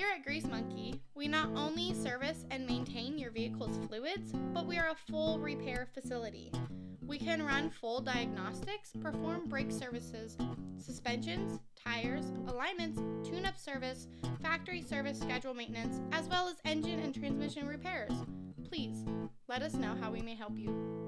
Here at Grease Monkey, we not only service and maintain your vehicle's fluids, but we are a full repair facility. We can run full diagnostics, perform brake services, suspensions, tires, alignments, tune up service, factory service schedule maintenance, as well as engine and transmission repairs. Please let us know how we may help you.